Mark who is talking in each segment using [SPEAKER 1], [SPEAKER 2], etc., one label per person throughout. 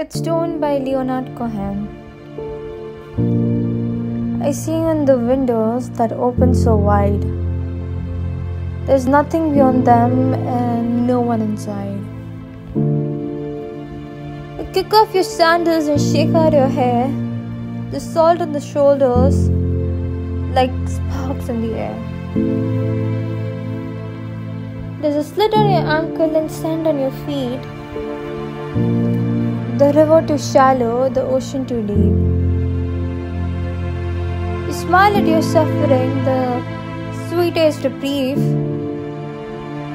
[SPEAKER 1] It's Torn by Leonard Cohen. I see in the windows that open so wide. There's nothing beyond them and no one inside. You kick off your sandals and shake out your hair. The salt on the shoulders like sparks in the air. There's a slit on your ankle and sand on your feet. The river too shallow, the ocean too deep. You smile at your suffering, the sweetest reprieve.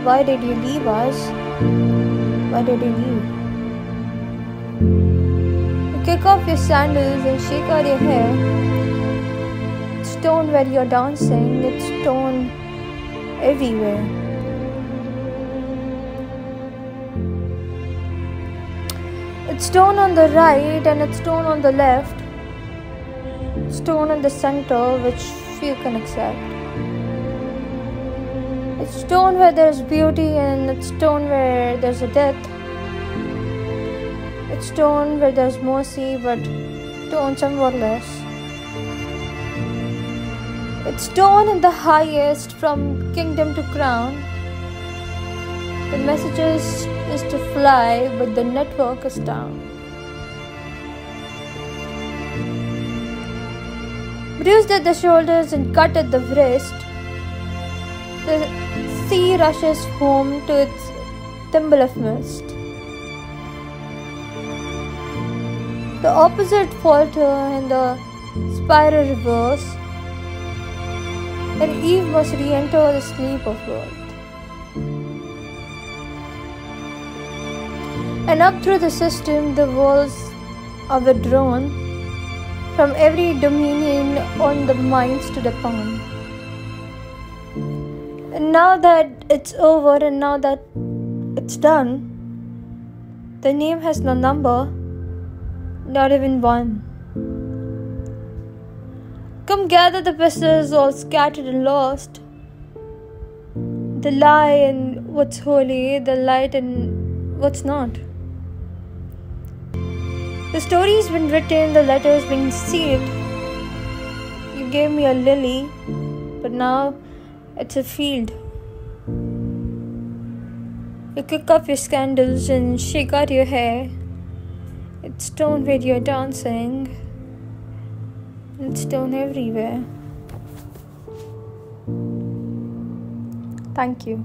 [SPEAKER 1] Why did you leave us? Why did you leave? You kick off your sandals and shake out your hair. Stone where you're dancing, it's stone everywhere. It's stone on the right and it's stone on the left. Stone in the center, which few can accept. It's stone where there's beauty and it's stone where there's a death. It's stone where there's mercy, but stone somewhat less. It's stone in the highest from kingdom to crown. The message is, to fly, but the network is down. Bruised at the shoulders and cut at the wrist, the sea rushes home to its thimble of mist. The opposite falter and the spiral reverse, and Eve must re enter the sleep of earth. And up through the system, the walls are withdrawn from every dominion on the mind stood upon. And now that it's over and now that it's done, the name has no number, not even one. Come gather the pieces all scattered and lost. The lie and what's holy, the light and what's not. The story's been written, the letter's been sealed. You gave me a lily, but now it's a field. You kick off your scandals and shake out your hair. It's stone where you're dancing. It's stone everywhere. Thank you.